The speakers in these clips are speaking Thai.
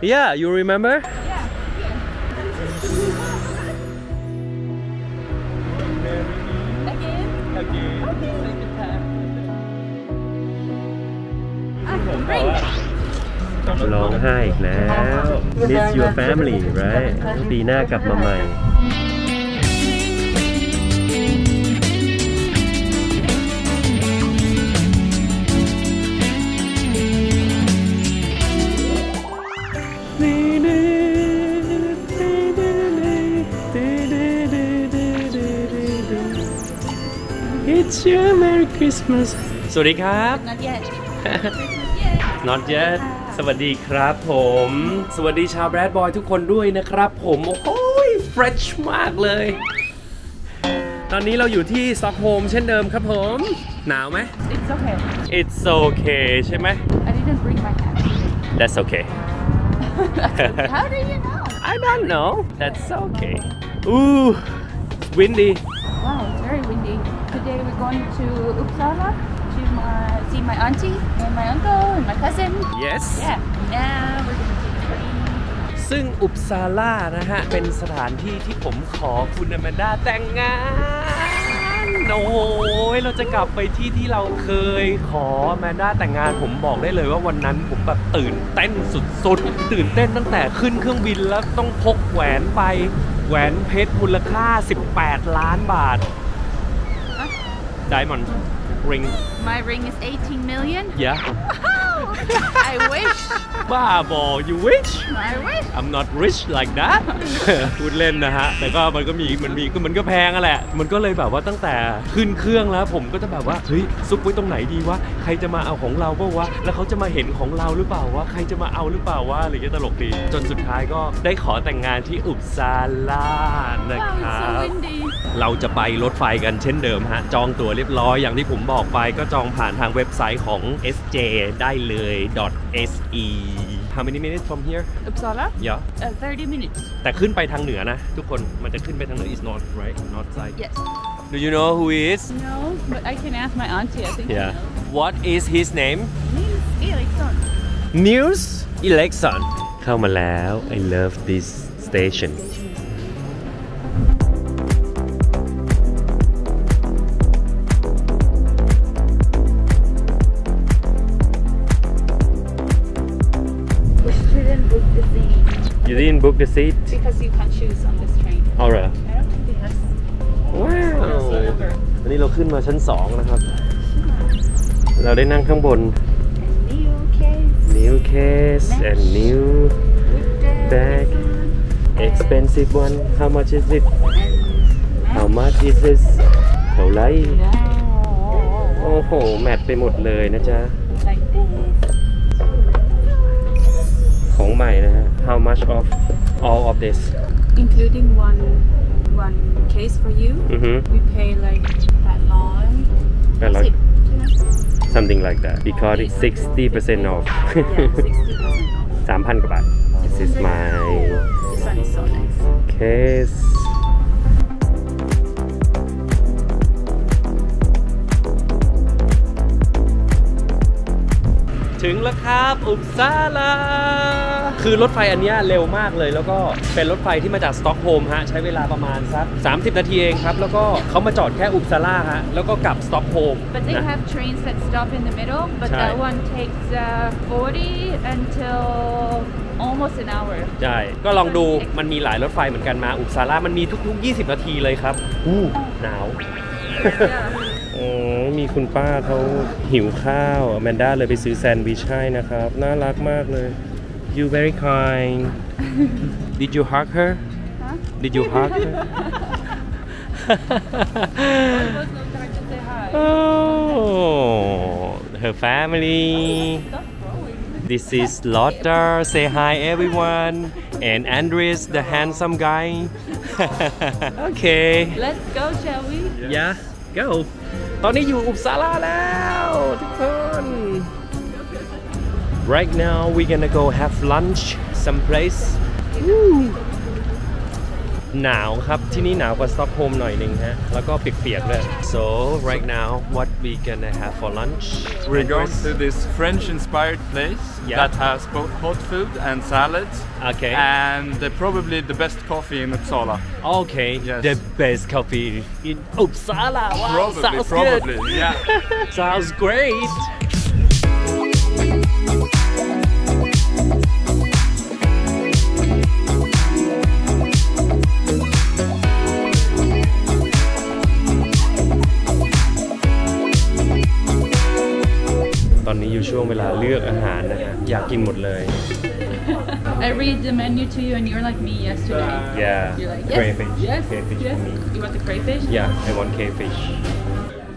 Yeah, you remember? Again? Okay. Great. ร้องไห้อีกแล้ว Miss your family right ปีหน้ากลับมาใหม่ It's your Merry Christmas สวัสดีครับ Not yet. not yet สวัสดีครับผม สวัสดีชาวแบดบอยทุกคนด้วยนะครับผมโอ้โห fresh มากเลย ตอนนี้เราอยู่ที่สต็อกโฮล์มเช่นเดิมครับผม หนาวไหม It's okay. It's okay ใช่ไหม I didn't bring my hat. That's okay How do you know? I don't know That's okay Ooh it's windy Wow, going to Uppsala to my see my auntie and my uncle and my cousin. Yes Yeah. Now we're gonna take a train. ซึ่งอุปซาล่านะฮะ เป็นสถานที่ที่ผมขอคุณอแมนดาแต่งงาน โอ้ยเราจะกลับไปที่ที่เราเคยขออแมนดาแต่งงาน ผมบอกได้เลยว่าวันนั้นผมแบบตื่นเต้นสุดๆ ตื่นเต้นตั้งแต่ขึ้นเครื่องบินแล้วต้องพกแหวนไปแหวนเพชรมูลค่า 18 ล้านบาท Diamond ring My ring is 18 million. yeah I wish. บ้าบอ you wish I wish. I'm not rich like that พูดเล่นนะฮะ แต่ก็มันก็มีมันมีก็มันก็แพงอะแหละ มันก็เลยแบบว่าตั้งแต่ขึ้นเครื่องแล้ว ผมก็จะแบบว่า เฮ้ย ซุกไว้ตรงไหนดีวะ ใครจะมาเอาของเราเปล่าวะ แล้วเขาจะมาเห็นของเราหรือเปล่าวะ ใครจะมาเอาหรือเปล่าวะ อะไรอย่างเงี้ยตลกดี จนสุดท้ายก็ได้ขอแต่งงานที่อุปซาลานะค Wow, รั it's บ so windy. เราจะไปรถไฟกันเช่นเดิมฮะ จองตั๋วเรียบร้อยอย่างที่ผมบอกไปก็จองผ่านทางเว็บไซต์ของ SJ ได้เลย .se How many minutes from here? Uppsala? Yeah Uh, 30 minutes. แต่ขึ้นไปทางเหนือนะ ทุกคนมันจะขึ้นไปทางเหนือ is north right north side Yes. Do you know who he is No, but I can ask my auntie. I think. Yeah What is his name Name is Eriksson. News Election เข้ามาแล้ว I love this station didn't book the seat because you can't choose on this train. Alright I don't think it has. ว้าววันนี้เราขึ้นมาชั้น2นะครับ เราได้นั่งข้างบน A new case new case and new with the Bag. sun expensive one how much is it and how much is this เท่าไหร now โอ้โห แมทไปหมดเลยนะจ๊ะ like this. ของใหม่นะฮะ how much of all of this Including one one case for you. อือฮึ We pay like that long. แปดร้อย Six, you something like that because it's 60% off know? Yeah, sixty percent off. 3,000 กว่าบาท this is my This one is so nice. case ถึงแล้วครับอุปซาลาคือรถไฟอันเนี้ยเร็วมากเลย แล้วก็เป็นรถไฟที่มาจากสต็อกโฮล์มฮะใช้เวลาประมาณสัก30 นาทีเองครับ แล้วก็เขามาจอดแค่อุปซาลาฮะแล้วก็กลับสต็อกโฮล์ม But they นะ have trains that stop in the middle, but Right. that one takes uh, 40 until almost an hour. ใช่ก็ลองดูมันมีหลายรถไฟเหมือนกันมาอุปซาลามันมีทุกๆ 20 นาทีเลยครับอู้หนาวอ๋อ มีคุณป้าเขาหิวข้าวแมนด้าเลยไปซื้อแซนด์วิชให้นะครับ น่ารักมากเลย you very kind did you hug her Huh? did you hug her was no time to say hi. oh her family Stop growing. this is Lotta say hi everyone and Andres the handsome guy okay Let's go, shall we? Yeah go ตอนนี้อยู่อุปสาราแล้วทุกคน Right now we're gonna go have lunch someplace Woo. หนาวครับที่นี่หนาวกว่าสต็อกโฮล์มหน่อยหนึ่งฮะ แล้วก็เปียกๆเลย so right now what we gonna have for lunch We're going to this French-inspired place Yeah. that has both hot food and salads, okay and uh, probably the best coffee in Uppsala. okay Yes. the best coffee in Uppsala wow Probably, sounds probably, good yeah. sounds great ลาเลือกอาหารนะฮะ อยากกินหมดเลย I read the menu to you and you're like me yesterday. yeah You're like, yes, crayfish yes, crayfish yes. for me You want the crayfish? yeah I want crayfish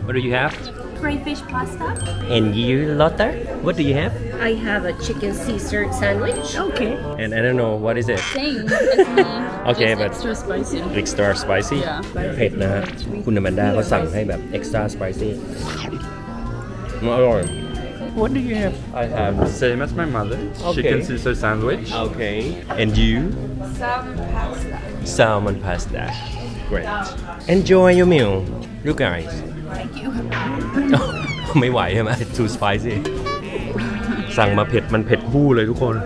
what do you have Crayfish pasta. and you Lotta what do you have I have a chicken Caesar sandwich. Okay. and I don't know what is it Same as me. Okay, just but- extra spicy. extra spicy Yeah. เผ็ดนะฮะ คุณอแมนด้าเขาสั่งให้แบบ extra spicy มันอร่อย What do you have I have the same as my mother, Okay. chicken Caesar sandwich. Okay and you Salmon pasta. salmon pasta great enjoy your meal you guys Thank you. ไม่ไหวใช่ไหม too spicy สั่งมาเผ็ดมันเผ็ดคู่เลยทุกคน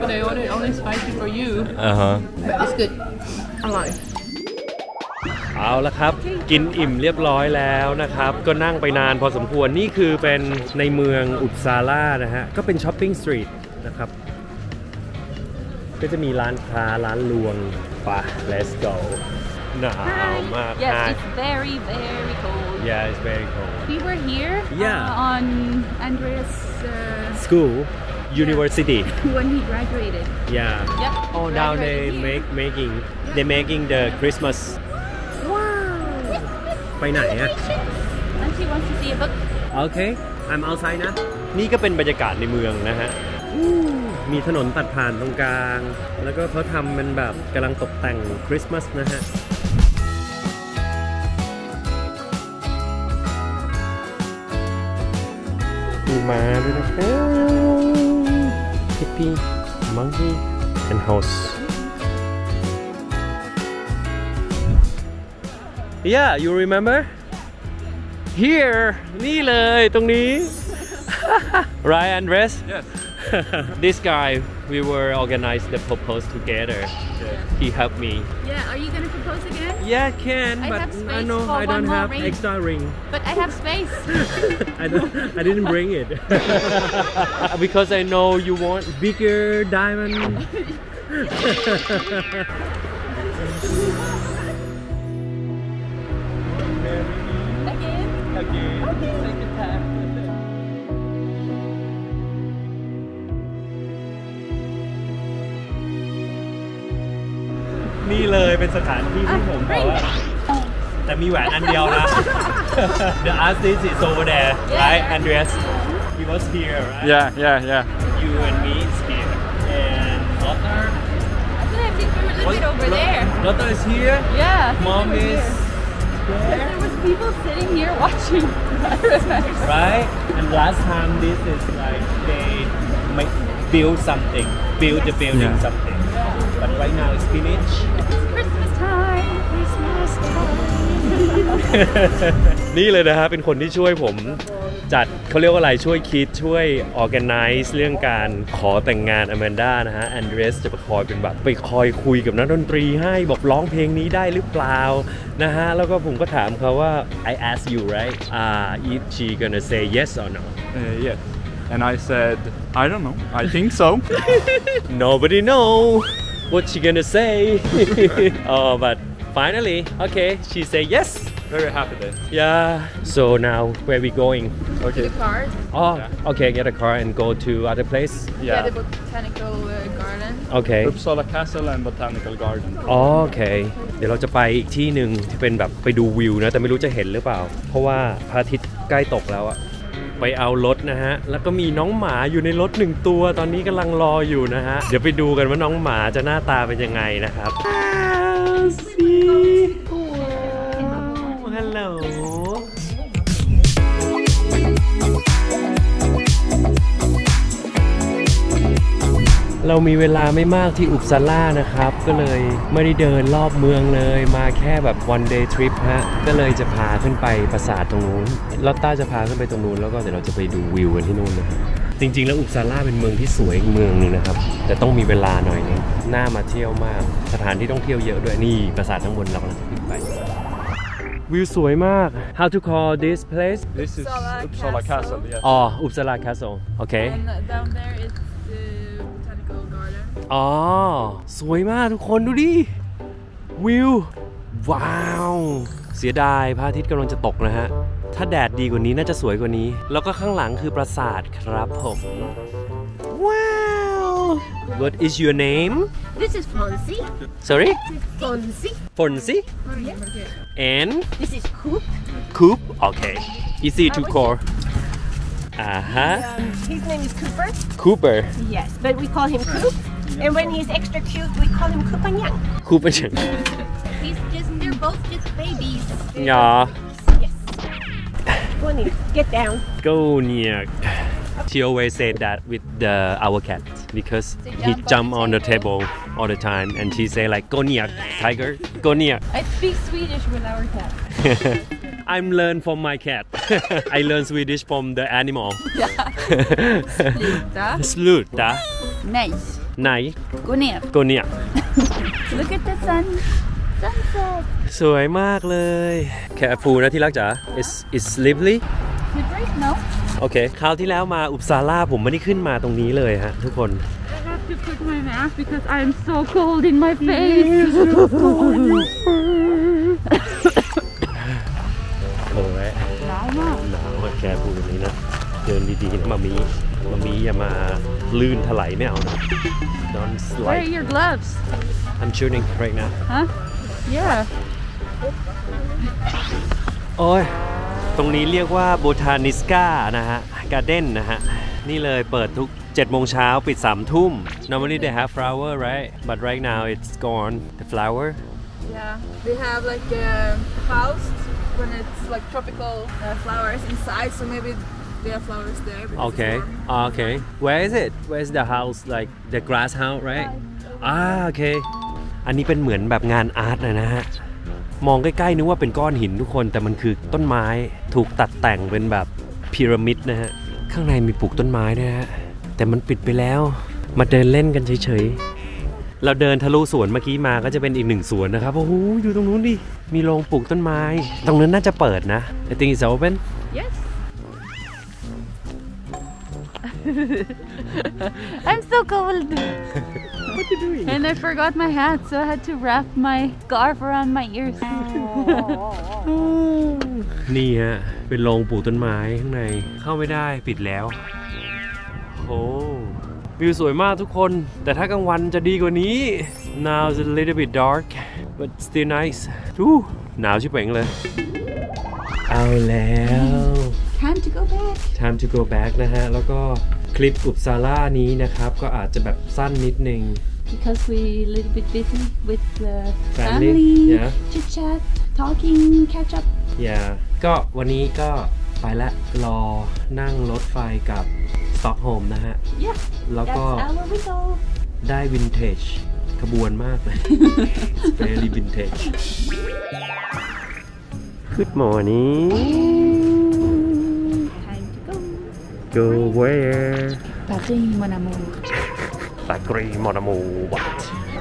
But I ordered only spicy for you. อ่าฮะ But it's good. Alive. เอาละครับ กินอิ่มเรียบร้อยแล้วนะครับ ก็นั่งไปนานพอสมควรนี่คือเป็นในเมืองอุตซาล่านะฮะ ก็เป็นช้อปปิ้งสตรีทนะครับ ก็จะมีร้านค้าร้านรวงไป let's go หนาวมาก Yes, Hi. it's very, very cold. yeah it's very cold We were here Yeah. uh, on Andreas uh, school university when he graduated. yeah Yep. oh now they graduated here. make making they making the Christmas wow ไปไหนอะ And she wants to see a book. โอเค I'm outside นะ นี่ก็เป็นบรรยากาศในเมืองนะฮะอู้มีถนนตัดผ่านตรงกลาง แล้วก็เขาทำเป็นแบบกำลังตกแต่งคริสต์มาสนะฮะมีม้าด้วยนะครับพิปปี้มังคี and horse yeah you remember here นี่เลยตรงนี้ right Andres Yes. this guy we were organized the proposal together he helped me Yeah, are you gonna propose again? yeah can I but have I space know for I one don't more have ring. extra ring But I have space. I don't I didn't bring it because I know you want bigger diamond นี่เลยเป็นสถานที่ที่ผมบอกว่า แต่มีแหวนอันเดียวนะ The artist is over there right Andreas he was here right Yeah, yeah, yeah. you and me is here and Lothar Actually, I think we were a little bit over there. Lothar is here Yeah. I think mom we were is here. There was people sitting here watching. right and last time this is like they make build something build the building Yeah. something But right now it's finished Christmas time. Christmas time. นี่เลยนะฮะเป็นคนที่ช่วยผมจัดเขาเรียกว่าอะไรช่วยคิดช่วย organize เรื่องการขอแต่งงานอแมนด้านะฮะแอนเดรสจะไปคอยเป็นแบบไปคอยคุยกับนักดนตรีให้บอกร้องเพลงนี้ได้หรือเปล่านะฮะแล้วก็ผมก็ถามเขาว่า I ask you right uh, is she gonna say yes or no Uh, yes. And I said, I don't know. I think so. nobody know what she gonna say oh but finally okay she say yes Very happy day. yeah so now where we going Okay. Cars. Oh, Yeah. okay. Get a car and go to other place. Yeah. Yeah. the botanical uh, garden. Okay. Uppsala Castle and Botanical Garden. อ๋อโอเคเดี๋ยวเราจะไปอีกที่หนึ่งที่เป็นแบบไปดูวิวนะแต่ไม่รู้จะเห็นหรือเปล่า เพราะว่าพระอาทิตย์ใกล้ตกแล้วอะ ไปเอารถนะฮะ แล้วก็มีน้องหมาอยู่ในรถหนึ่งตัว ตอนนี้กำลังรออยู่นะฮะ เดี๋ยวไปดูกันว่าน้องหมาจะหน้าตาเป็นยังไงนะครับ เรามีเวลาไม่มากที่อุปซาล่านะครับ ก็เลยไม่ได้เดินรอบเมืองเลยมาแค่แบบ one day trip ฮะ ก็เลยจะพาขึ้นไปปราสาทตรงนู้นลอตต้าจะพาขึ้นไปตรงนู้นแล้วก็เดี๋ยวเราจะไปดูวิวกันที่นู่นนะครับจริงๆ แล้วอุปซาล่าเป็นเมืองที่สวยอีกเมืองหนึงนะครับ แต่ต้องมีเวลาหน่อยนึงน่ามาเที่ยวมาก สถานที่ต้องเที่ยวเยอะด้วยนี่ปราสาทข้างบนเรากำลังจะขึ้นไป วิวสวยมาก How to call this place This is Uppsala Uppsala Castle. Castle. yes. อ๋ออุปซาล่า Castle โอเค And uh, down there is the botanical garden. อ๋อ สวยมากทุกคนดูดิ วิว ว้าว เสียดายพระอาทิตย์กำลังจะตกนะฮะ ถ้าแดดดีกว่านี้น่าจะสวยกว่านี้ แล้วก็ข้างหลังคือปราสาทครับผม ว้าว What is your name This is Fonzie. Sorry Fonzie. Fonzie and This is Coop. Coop Okay easy to call อ่าฮะ Um, his name is Cooper. Cooper Yes, but we call him Coop. And when he's extra cute, we call him Kupanyang. Kupanyang. he's just, they're both just babies. they yeah. Yes. Get down. Goniak. She always said that with the our cat because jump he jump on the, on the table all the time and she say like Goniak, tiger, Goniak. I speak Swedish with our cat. I'm learn from my cat. I learn Swedish from the animal. Yeah. Sluta. Sluta. Nej. Nej. Gå ner. Gå ner. Look at the sun. Sunset. สวยมากเลย Careful นะที่รักจ๋า It's it's lively You drink now? โอเคคราวที่แล้วมาอุปซาล่าผมไม่ได้ขึ้นมาตรงนี้เลยฮะทุกคน I have to put my mask because I'm so cold in my face. โอ้ยหนาวมากหนาวอะแกพูดแบบนี้นะเดินดีๆนะมามี มามีอย่ามาลื่นถลายไม่เอานะ Don't Where are slide your gloves? I'm shooting right now Huh? Yeah. โอ้ยตรงนี้เรียกว่า Botaniska นะฮะ Garden นะฮะ นี่เลยเปิดทุก7โมงเช้าปิด3ทุ่ม Normally they have flower right but right now it's gone the flower Yeah, they have like a house when it's like tropical uh, flowers inside, so maybe they have flowers there. because it's Okay. warm. Ah, okay. Where is it? Where's the house? Like the grass house, right? อ่าโอเคอันนี้เป็นเหมือนแบบงานอาร์ตเลยนะฮะ มองใกล้ๆนึกว่าเป็นก้อนหินทุกคน แต่มันคือต้นไม้ถูกตัดแต่งเป็นแบบพีระมิดนะฮะ ข้างในมีปลูกต้นไม้ด้วยฮะ แต่มันปิดไปแล้ว มาเดินเล่นกันเฉยๆ เราเดินทะลุสวนเมื่อกี้มาก็จะเป็นอีกหนึ่งสวนนะครับ โอ้โหดูตรงนู้นดิ มีโรงปลูกต้นไม้ ตรงนั้นน่าจะเปิดนะ I think it's open I'm so cold. What you doing And I forgot my hat, so I had to wrap my scarf around my ears. นี่ฮะ เป็นโรงปลูกต้นไม้ข้างใน เข้าไม่ได้ปิดแล้วโอ้วิวสวยมากทุกคน แต่ถ้ากลางวันจะดีกว่านี้ now it's a little bit dark but still nice อู้หนาวชิบเป่งเลย เอาแล้ว Time to go back. time to go back นะฮะ แล้วก็คลิปอุปซาร่านี้นะครับ ก็อาจจะแบบสั้นนิดนึง Because we a little bit busy with the Family, family, yeah. chit chat, talking, catch up. อย่าก็วันนี้ก็ไปละรอนั่งรถไฟกับสต็อกโฮล์มนะฮะ Yeah, แล้ว that's ก็ our result. ได้วินเทจขบวนมากเลย It's very vintage Good morning Time to go. Go where Paris, mon amour. ปากรีมอนามูวัด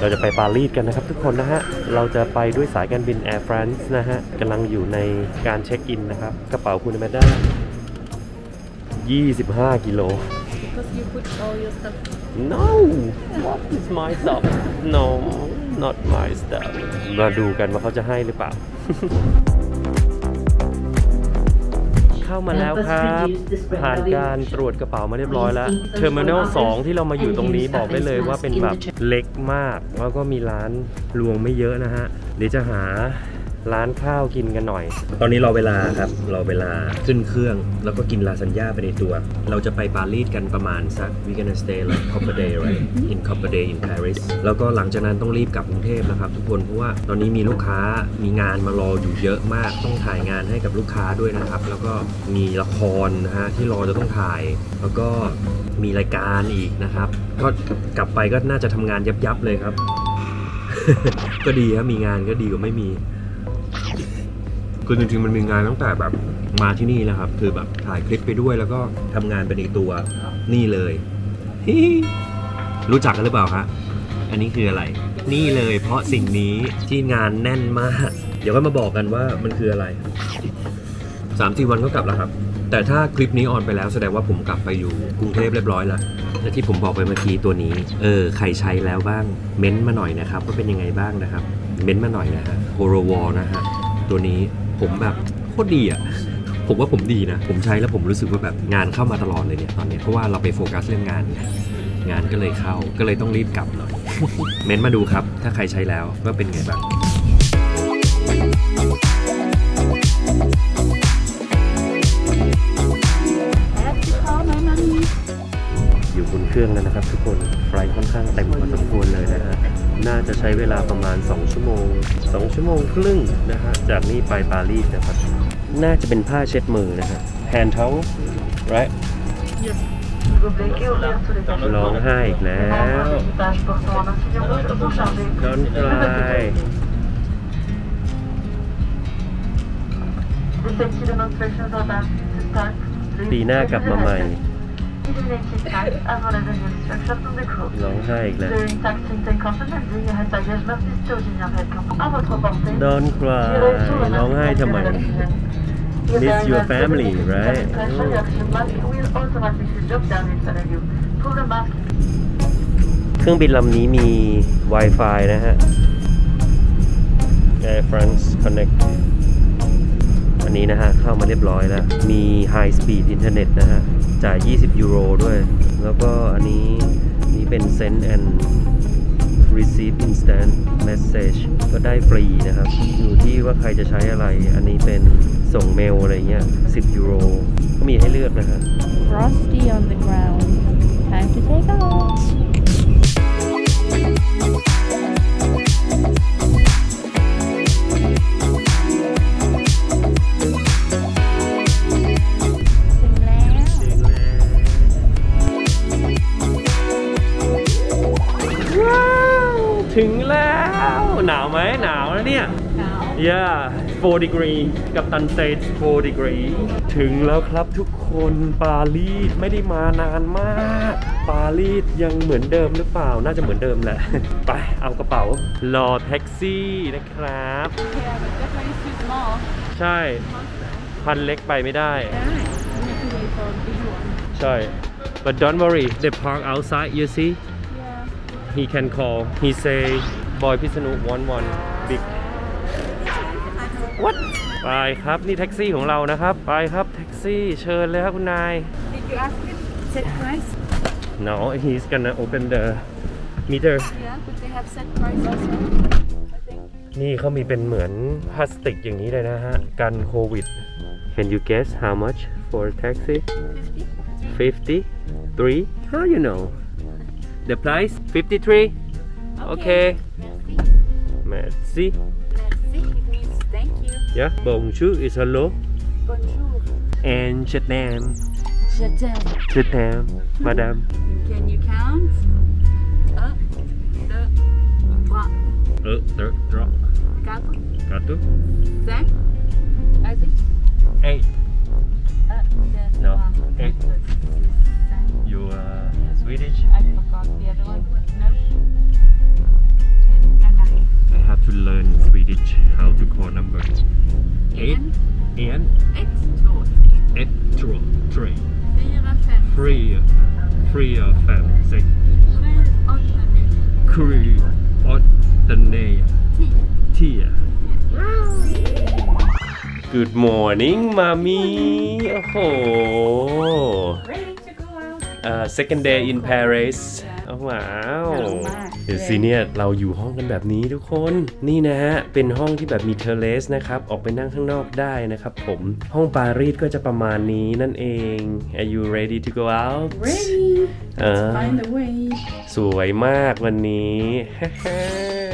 เราจะไปปารีสกันนะครับทุกคนนะฮะ เราจะไปด้วยสายการบิน Air France นะฮะกำลังอยู่ในการเช็คอินนะครับ กระเป๋าคุณแมด้า25 กิโล Because you put all your stuff. No what is my stuff No not my stuff มาดูกันว่าเขาจะให้หรือเปล่า เข้ามาแล้วครับ ผ่านการตรวจกระเป๋ามาเรียบร้อยแล้วterminal 2ที่เรามาอยู่ตรงนี้บอกได้เลยว่าเป็นแบบเล็กมาก แล้วก็มีร้านรวงไม่เยอะนะฮะเดี๋ยวจะหา ร้านข้าวกินกันหน่อย ตอนนี้รอเวลาครับ รอเวลาขึ้นเครื่อง แล้วก็กินลาซานญ่าไปในตัว เราจะไปปารีสกันประมาณสัก we gonna stay like couple day right in couple day in Paris แล้วก็หลังจากนั้นต้องรีบกลับกรุงเทพนะครับทุกคน เพราะว่าตอนนี้มีลูกค้ามีงานมารออยู่เยอะมาก ต้องถ่ายงานให้กับลูกค้าด้วยนะครับ แล้วก็มีละครนะฮะที่รอจะต้องถ่าย แล้วก็มีรายการอีกนะครับ ก็กลับไปก็น่าจะทำงานยับๆเลยครับ ก็ดีครับมีงานก็ดีกว่าไม่มี คือจริงๆมันมีงานตั้งแต่แบบมาที่นี่นะครับ คือแบบถ่ายคลิปไปด้วยแล้วก็ทำงานไปในอีกตัวนี่เลยฮิรู้จักกันหรือเปล่าคะอันนี้คืออะไร นี่เลยเพราะสิ่งนี้ที่งานแน่นมาก เดี๋ยวก็มาบอกกันว่ามันคืออะไรสามสี่วันก็กลับแล้วครับ แต่ถ้าคลิปนี้ออนไปแล้วแสดงว่าผมกลับไปอยู่กรุงเทพเรียบร้อยแล้วและที่ผมบอกไปเมื่อกี้ตัวนี้ เออ ใครใช้แล้วบ้าง เม้นต์มาหน่อยนะครับว่าเป็นยังไงบ้างนะครับ เม้นต์มาหน่อยนะฮะโฮโรวอลนะฮะ ตัวนี้ ผมแบบโคตรดีอะผมว่าผมดีนะ ผมใช้แล้วผมรู้สึกว่าแบบงานเข้ามาตลอดเลยเนี่ยตอนนี้เพราะว่าเราไปโฟกัสเรื่องงานไงงานก็เลยเข้าก็เลยต้องรีบกลับหน่อย เม้นต์มาดูครับ ถ้าใครใช้แล้วว่าเป็นไงบ้างอยู่บนเครื่องแล้วนะครับ ทุกคนไฟค่อนข้างเต็มพอสมควรเลยนะฮะ น่าจะใช้เวลาประมาณ 2 ชั่วโมง 2 ชั่วโมงครึ่งนะฮะ จากนี้ไปปารีสนะครับ น่าจะเป็นผ้าเช็ดมือนะฮะ hand towel right ร้องไห้อีกแล้ว Don't cry ปีหน้ากลับมาใหม่ ร้องไห้อีกแล้ว Don't cry ร้องไห้ทำไม Miss your family right เครื่องบินลำนี้มี Wi-Fi นะฮะ Air France Connect อันนี้นะฮะ เข้ามาเรียบร้อยแล้ว มี High Speed Internet นะฮะ จ่าย 20 ยูโรด้วย แล้วก็อันนี้นี่เป็น Send and Receive Instant Message ก็ได้ฟรีนะครับ อยู่ที่ว่าใครจะใช้อะไร อันนี้เป็นส่งเมลอะไรเงี้ย 10 ยูโร ก็มีให้เลือกนะฮะ Frosty on the ground. Time to take off. Yeah 4 degree กับตันเซต4 degree ถึงแล้วครับทุกคนปารีสไม่ได้มานานมาก ปารีสยังเหมือนเดิมหรือเปล่า น่าจะเหมือนเดิมแหละ ไปเอากระเป๋ารอแท็กซี่นะครับ Yeah, but that one is too small. ใช่ พันเล็กไปไม่ได้ We need to wait for a big one. ใช่ but don't worry they park outside you see Yeah. he can call he say boy พิษณุ one one big what ไปครับนี่แท็กซี่ของเรานะครับ ไปครับแท็กซี่เชิญเลยครับคุณนาย Did you ask him set price? no he's gonna open the meter Yeah, but they have set price also. I think. นี่เขามีเป็นเหมือนพลาสติกอย่างนี้เลยนะฮะ กันโควิด Can you guess how much for a taxi 50 3 How you know The price 53 Okay Merci Yeah Bonjour is hello Bonjour. And je t'aime Je t'aime. Je t'aime Madame Can you count? Un, deux, trois, Euh, deux, trois, quatre, quatre, cinq. Think. eight Un, deux, No, trois, eight. You uh, Swedish I forgot the other one. No. Three, uh, fem, sex, sju, åtta, nio, sju, åtta, nio, tio. tio. Good morning, mommy. โอ้โห Ready to go out. Uh, second day in Paris. Yeah. เอาว้าวน่ารักมากเดี๋ยวสิเนี่ยเราอยู่ห้องกันแบบนี้ทุกคน นี่นะฮะ เป็นห้องที่แบบมีเทอร์เลสนะครับ ออกไปนั่งข้างนอกได้นะครับผม ห้องปารีสก็จะประมาณนี้นั่นเอง Are you ready to go out Ready เออ find the way สวยมากวันนี้อ่า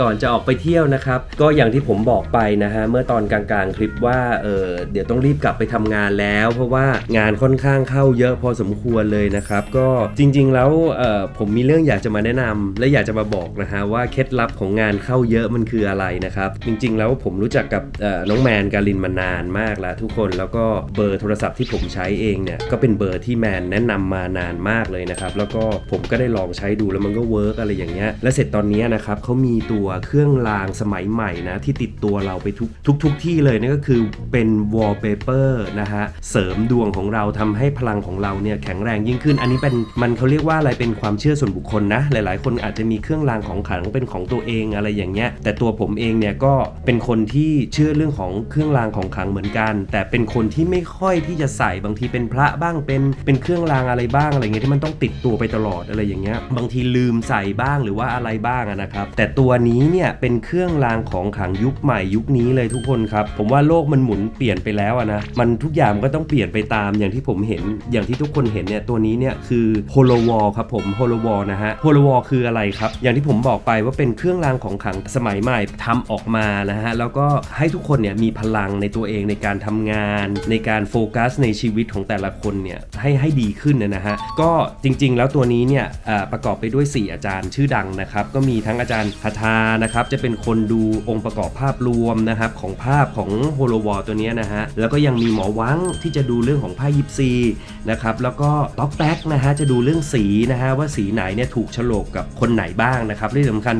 ก่อนจะออกไปเที่ยวนะครับ ก็อย่างที่ผมบอกไปนะฮะเมื่อตอนกลางๆคลิปว่าเออเดี๋ยวต้องรีบกลับไปทำงานแล้ว เพราะว่างานค่อนข้างเข้าเยอะพอสมควรเลยนะครับ ก็จริงๆแล้วเออผมมีเรื่องอยากจะมาแนะนำและอยากจะมาบอกนะฮะว่าเคล็ดลับของงานเข้าเยอะมันคืออะไรนะครับ จริง ๆ แล้วผมรู้จักกับน้องแมนการินมานานมากแล้วทุกคนแล้วก็เบอร์โทรศัพท์ที่ผมใช้เองเนี่ยก็เป็นเบอร์ที่แมนแนะนำมานานมากเลยนะครับแล้วก็ผมก็ได้ลองใช้ดูแล้วมันก็เวิร์กอะไรอย่างเงี้ยและเสร็จตอนนี้นะครับเขามีตัวเครื่องรางสมัยใหม่นะที่ติดตัวเราไปทุกทุกทุกที่เลยนั่นก็คือเป็น wallpaper นะฮะเสริมดวงของเราทำให้พลังของเราเนี่ยแข็งแรงยิ่งขึ้น อันนี้เป็นมันเขาเรียกว่าอะไรเป็นความเชื่อส่วนบุคคลนะ หลายๆ คนอาจจะมีเครื่องรางของขลังเป็นของตัวเองอะไรอย่างเงี้ยแต่ตัวผมเองเนี่ยก็เป็นคนที่เชื่อเรื่องของเครื่องรางของขลังเหมือนกัน แต่เป็นคนที่ไม่ค่อยที่จะใส่บางทีเป็นพระบ้างเป็นเป็นเครื่องรางอะไรบ้างอะไรเงี้ยที่มันต้องติดตัวไปตลอดอะไรอย่างเงี้ยบางทีลืมใส่บ้างหรือว่าอะไรบ้างนะครับ แต่ตัวนี้เนี่ยเป็นเครื่องรางของขลังยุคใหม่ยุคนี้เลยทุกคนครับ ผมว่าโลกมันหมุนเปลี่ยนไปแล้วนะมันทุกอย่างมันก็ต้องเปลี่ยนไปตามอย่างที่ผมเห็นอย่างที่ทุกคนเห็นเนี่ยตัวนี้เนี่ยคือ Horowall ครับผม Horowall นะฮะ Horowall คืออะไรครับ อย่างที่ผมบอกไปว่าเป็นเครื่องรางของขลังสมัยใหม่ทำออกมานะฮะแล้วก็ให้ทุกคนเนี่ยมีพลังในตัวเองในการทำงาน ในการโฟกัสในชีวิตของแต่ละคนเนี่ยให้ให้ดีขึ้นนะฮะก็จริงๆ แล้วตัวนี้เนี่ยประกอบไปด้วย 4 อาจารย์ชื่อดังนะครับก็มีทั้งอาจารย์พาทานะครับจะเป็นคนดูองค์ประกอบภาพรวมนะครับของภาพของโฮโลวอลตัวนี้นะฮะแล้วก็ยังมีหมอวังที่จะดูเรื่องของไพ่ยิปซีนะครับแล้วก็ต็อกแท็กนะฮะจะดูเรื่องสีนะฮะว่าสีไหนเนี่ยถูกฉลกกับคนไหนบ้างนะครับที่สำคัญ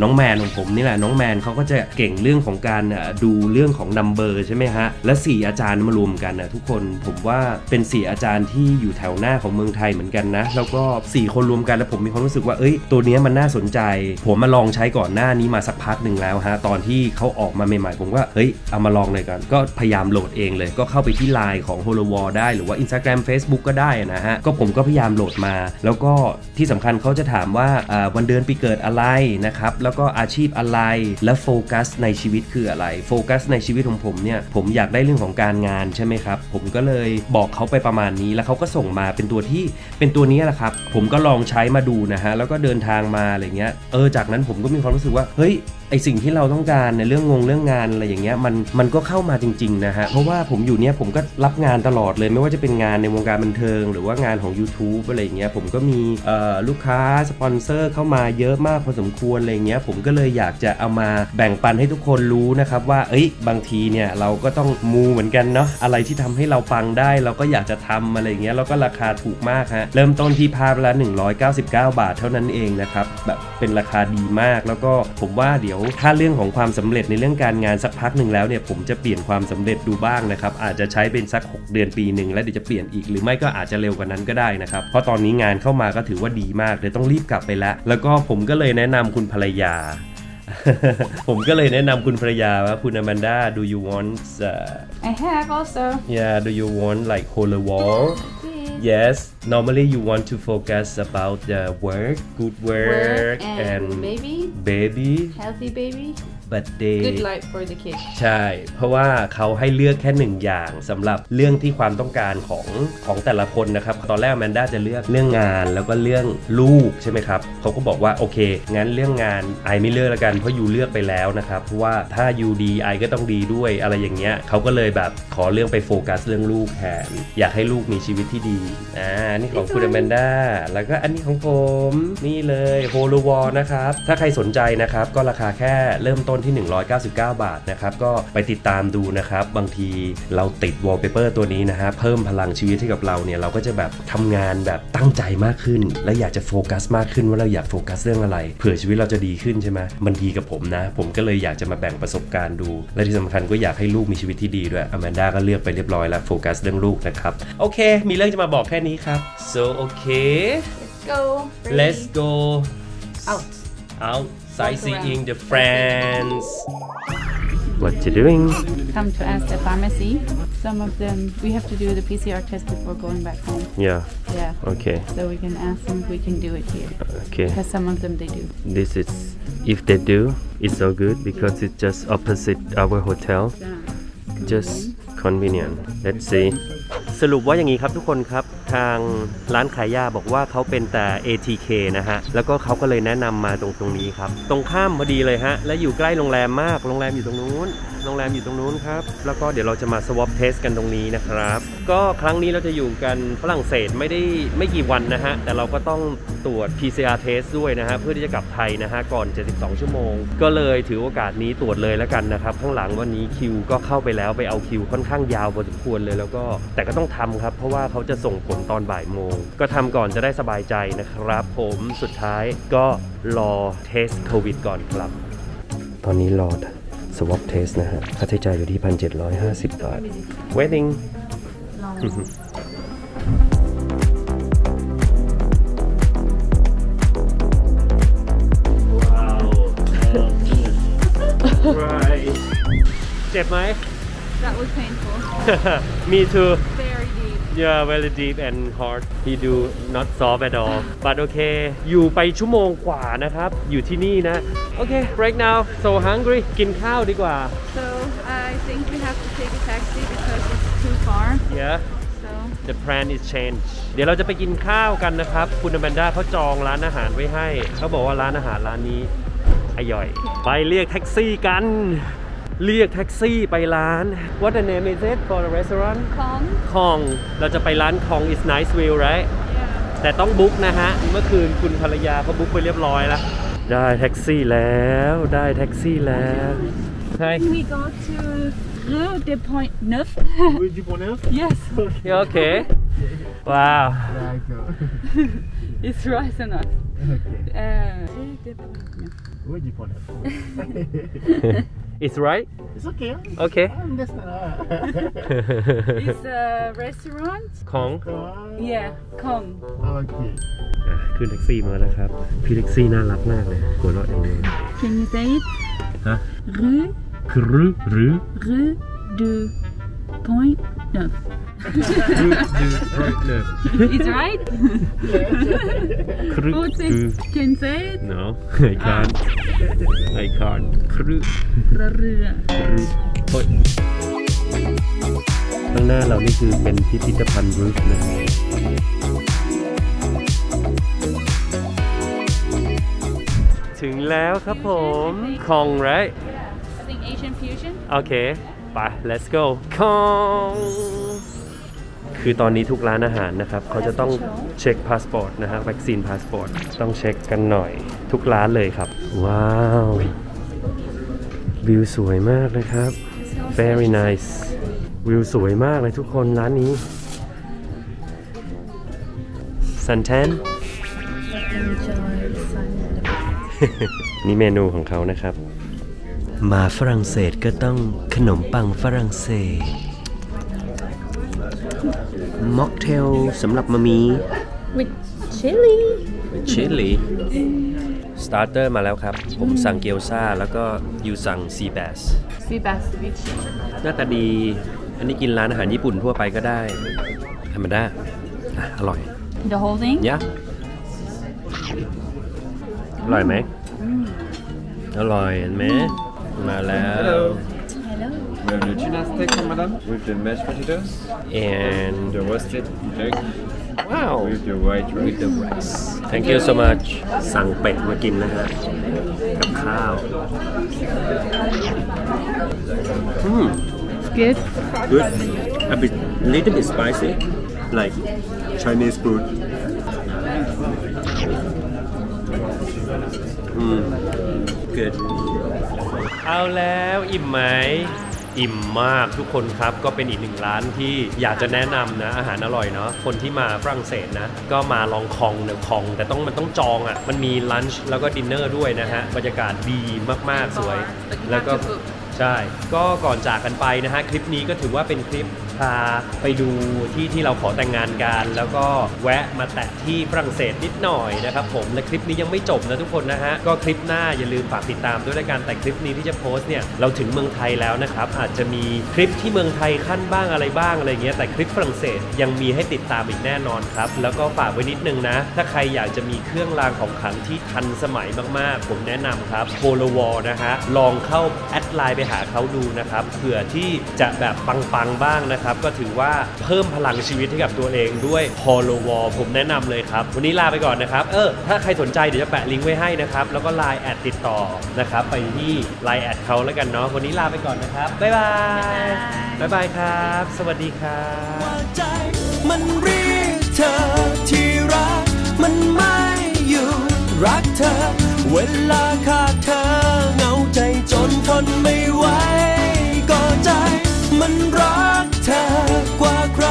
น้องแมนของผมนี่แหละน้องแมนเขาก็จะเก่งเรื่องของการดูเรื่องของนัมเบอร์ใช่ไหมฮะและ 4 อาจารย์มารวมกันนะทุกคนผมว่าเป็น 4 อาจารย์ที่อยู่แถวหน้าของเมืองไทยเหมือนกันนะแล้วก็ 4 คนรวมกันแล้วผมมีความรู้สึกว่าเอ้ยตัวนี้มันน่าสนใจ ผมมาลองใช้ก่อนหน้านี้มาสักพักหนึ่งแล้วฮะตอนที่เขาออกมาใหม่ๆ ผมว่าเฮ้ยเอามาลองเลยกัน ก็พยายามโหลดเองเลย ก็เข้าไปที่ไลน์ของ h o l o w a r ได้หรือว่า Instagram Facebook ก็ได้นะฮะก็ผมก็พยายามโหลดมา แล้วก็ที่สำคัญเขาจะถามว่าอ่าวันเดือนปีเกิดอะไรนะครับแล้วก็อาชีพอะไรและโฟกัสในชีวิตคืออะไรโฟกัสในชีวิตของผมเนี่ยผมอยากได้เรื่องของการงานใช่ไหมครับ ผมก็เลยบอกเขาไปประมาณนี้แล้วเขาก็ส่งมาเป็นตัวที่เป็นตัวนี้แหละครับ ผมก็ลองใช้มาดูนะฮะแล้วก็เดินทางมาอะไรเงี้ยเออจากนั้นผมก็มีความรู้สึกว่าเฮ้ย อสิ่งที่เราต้องการในเรื่องงงเรื่องงานอะไรอย่างเงี้ยมันมันก็เข้ามาจริงๆนะฮะเพราะว่าผมอยู่เนี้ยผมก็รับงานตลอดเลย ไม่ว่าจะเป็นงานในวงการบันเทิง หรือว่างานของ YouTube อะไรอย่างเงี้ยผมก็มีลูกค้าสปอนเซอร์เข้ามาเยอะมากพอสมควรอะไรเงี้ยผมก็เลยอยากจะเอามาแบ่งปันให้ทุกคนรู้นะครับว่าเอ้ยบางทีเนี่ยเราก็ต้องมูเหมือนกันเนาะอะไรที่ทำให้เราปังได้เราก็อยากจะทำอะไรเงี้ยแล้วก็ราคาถูกมากฮะเริ่มต้นที่ภาพละ199 บาทเท่านั้นเองนะครับแบบเป็นราคาดีมากแล้วก็ผมว่าเดี๋ยวถ้าเรื่องของความสำเร็จในเรื่องการงานสักพักหนึ่งแล้วเนี่ยผมจะเปลี่ยนความสำเร็จดูบ้างนะครับอาจจะใช้เป็นสัก 6 เดือนปีหนึ่งแล้วเดี๋ยวจะเปลี่ยนอีกหรือไม่ก็อาจจะเร็วกว่านั้นก็ได้นะครับเพราะตอนนี้งานเข้ามาก็ถือว่าดีมากเลยต้องรีบกลับไปแล้วแล้วก็ผมก็เลยแนะนำคุณภรรยา ผมก็เลยแนะนำคุณภรรยาว่าคุณอแมนดา do you want uh, I have also yeah do you want like whole wall yes normally you want to focus about the work good work, work and baby baby. healthy baby but they good life for the kid ใช่ เพราะว่าเขาให้เลือกแค่หนึ่งอย่างสำหรับเรื่องที่ความต้องการของของแต่ละคนนะครับ ตอนแรกแมนด้าจะเลือกเรื่องงานแล้วก็เรื่องลูกใช่ไหมครับเขาก็บอกว่าโอเค งั้นเรื่องงานไอไม่เลือกแล้วกันเพราะยูเลือกไปแล้วนะครับเพราะว่าถ้ายูดีไอก็ต้องดีด้วยอะไรอย่างเงี้ยเขาก็เลยแบบขอเรื่องไปโฟกัสเรื่องลูกแทนอยากให้ลูกมีชีวิตที่ดีอ่านี่ของคุณแมนด้าแล้วก็อันนี้ของผมนี่เลย Horowall นะครับถ้าใครสนใจนะครับก็ราคาแค่เริ่มต้นที่ 199 บาทนะครับก็ไปติดตามดูนะครับ บางทีเราติดวอลเปเปอร์ตัวนี้นะฮะเพิ่มพลังชีวิตให้กับเราเนี่ยเราก็จะแบบทำงานแบบตั้งใจมากขึ้น และอยากจะโฟกัสมากขึ้นว่าเราอยากโฟกัสเรื่องอะไรเผื่อชีวิตเราจะดีขึ้นใช่ไหมมันดีกับผมนะ ผมก็เลยอยากจะมาแบ่งประสบการณ์ดู และที่สำคัญก็อยากให้ลูกมีชีวิตที่ดีด้วยอแมนด้าก็เลือกไปเรียบร้อยแล้วโฟกัสเรื่องลูกนะครับโอเค มีเรื่องจะมาบอกแค่นี้ครับ so okay let's go let's go out out sightseeing the France what you doing Come to ask the pharmacy. Some of them we have to do the PCR test before going back home. yeah Yeah. okay So we can ask them if we can do it here. okay Because some of them they do. this is if they do it's so good because it's just opposite our hotel just convenient let's see สรุปว่าอย่างนี้ครับทุกคนครับ ทางร้านขายยาบอกว่าเขาเป็นแต่ ATK นะฮะ แล้วก็เขาก็เลยแนะนำมาตรงตรงนี้ครับ ตรงข้ามพอดีเลยฮะ และอยู่ใกล้โรงแรมมาก โรงแรมอยู่ตรงนู้น โรงแรมอยู่ตรงนู้นครับ แล้วก็เดี๋ยวเราจะมา swab test กันตรงนี้นะครับ ก็ครั้งนี้เราจะอยู่กันฝรั่งเศสไม่ได้ไม่กี่วันนะฮะ แต่เราก็ต้องตรวจ PCR test ด้วยนะฮะ เพื่อที่จะกลับไทยนะฮะ ก่อน 72 ชั่วโมง ก็เลยถือโอกาสนี้ตรวจเลยแล้วกันนะครับ ข้างหลังวันนี้คิวก็เข้าไปแล้วไปเอาคิวค่อนข้างยาวพอสมควรเลย แล้วก็แต่ก็ต้องทำครับ เพราะว่าเขาจะส่งผลตอนบ่ายโมง ก็ทำก่อนจะได้สบายใจนะครับผมสุดท้ายก็รอเทสโควิดก่อนครับ ตอนนี้รอ swab test นะฮะ ค่าใช้จ่ายอยู่ที่ 1,750 บาท wedding right เจ็บไหม That was painful. Me too Very deep. Yeah very deep and hard He do not soft at all but okay อยู่ไปชั่วโมงกว่านะครับ อยู่ที่นี่นะโอเค right now so hungry กินข้าวดีกว่า So I think we have to take a taxi because it's too far. yeah So the plan is change เดี๋ยวเราจะไปกินข้าวกันนะครับ คุณอแมนด้าเขาจองร้านอาหารไว้ให้ เขาบอกว่าร้านอาหารร้านนี้อร่อย ไปเรียกแท็กซี่กัน เรียกแท็กซี่ไปร้าน What the name is it for the restaurant Kong. คอง เราจะไปร้านคอง is nice view right Yeah. แต่ต้องบุ๊กนะฮะ เมื่อคืนคุณภรรยาเขาบุ๊กไปเรียบร้อยแล้ว ได้แท็กซี่แล้ว ได้แท็กซี่แล้วใช่ We go to Rue de Point Neuf. Rue du Bonheur yes. โอเคว้าว It's right enough. Uh, Rue de Point Neuf. Rue du Bonheur. it's right It's okay. โอเค I'm just not. It's a restaurant. ของ Yeah, Kong. okay. อะขึ้นแท็กซี่มาแล้วครับ พี่แท็กซี่น่ารักมากเลยหัวเราะอย่างเดียว Can you say it? ฮะ Rue, ครือหรือ Rue de Point Neuf. ครือดูเนิร์ It's right? ครือ Who ดู can say it? no I can't I can't ครือ Rue. โอ๊ยข้างหน้าเรานี่คือเป็นพิพิธภัณฑ์รูฟนะครับถึงแล้วครับผมคองไร I think Asian fusion. โอเค ไป let's go คองคือตอนนี้ทุกร้านอาหารนะครับ เขาจะต้องเช็คพาสปอร์ตนะฮะ vaccine passport ต้องเช็คกันหน่อยทุกร้านเลยครับ ว้าว วิวสวยมากเลยครับ very nice วิวสวยมากเลยทุกคนร้านนี้ซันแทนนี่เมนูของเขานะครับ มาฝรั่งเศสก็ต้องขนมปังฝรั่งเศส ม็อกเทลสำหรับ mommy With chili. chili starter มาแล้วครับ ผมสั่งเกี๊ยวซ่า แล้วก็ you สั่ง sea bass Sea bass with chili. หน้าตาดี อันนี้กินร้านอาหารญี่ปุ่นทั่วไปก็ได้ ธรรมดาอะอร่อย The whole thing? ยะอร่อยไหมอร่อยเห็นไหม มาแล้ว Hello. We have the tuna steak, madam, with the mashed potatoes, and the roasted egg, wow with the white rice. with the rice thank you so much สั่งเป็ดมากินนะฮะ กับข้าว อืม Good. good a bit little bit spicy like Chinese food อืม good เอาแล้วอิ่มไหมอิ่มมากทุกคนครับก็เป็นอีกหนึ่งร้านที่อยากจะแนะนำนะ อาหารอร่อยเนาะคนที่มาฝรั่งเศสนะ ก็มาลองคองเนอะคอง แต่ต้องมันต้องจองอะ่ะ มันมีลันช์แล้วก็ดินเนอร์ด้วยนะฮะ บรรยากาศดีมากๆสวย แล้วก็ใช่ ก็ก่อนจากกันไปนะฮะ คลิปนี้ก็ถือว่าเป็นคลิปพาไปดูที่ที่เราขอแต่งงานกัน แล้วก็แวะมาแตะที่ฝรั่งเศสนิดหน่อยนะครับผมและคลิปนี้ยังไม่จบนะทุกคนนะฮะก็คลิปหน้าอย่าลืมฝากติดตามด้วยละกันแต่คลิปนี้ที่จะโพสต์เนี่ยเราถึงเมืองไทยแล้วนะครับอาจจะมีคลิปที่เมืองไทยขั้นบ้างอะไรบ้างอะไรเงี้ยแต่คลิปฝรั่งเศสยังมีให้ติดตามอีกแน่นอนครับแล้วก็ฝากไว้นิดนึงนะ ถ้าใครอยากจะมีเครื่องรางของขลังที่ทันสมัยมากๆ ผมแนะนำครับโ o โลวอนะฮะลองเข้าแอดไลน์ไปหาเขาดูนะครับเผื่อที่จะแบบปังๆบ้างนะครับก็ถือว่าเพิ่มพลังชีวิตให้กับตัวเองด้วยโ o โลวอลผมแนะนำเลยครับ วันนี้ลาไปก่อนนะครับ เออ ถ้าใครสนใจเดี๋ยวจะแปะลิงก์ไว้ให้นะครับ แล้วก็ไลน์ add ติดต่อนะครับ ไปที่ไลน์ add เขาแล้วกันเนาะวันนี้ลาไปก่อนนะครับ bye bye bye bye ครับ สวัสดีครับวใจมันเรียกเธอที่รักมันไม่อยู่รักเธอ เวลาขาดเธอเหงาใจจนทนไม่ไหวก็ใจ มันรักเธอกว่าใคร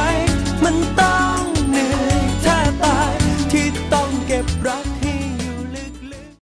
มันต้อง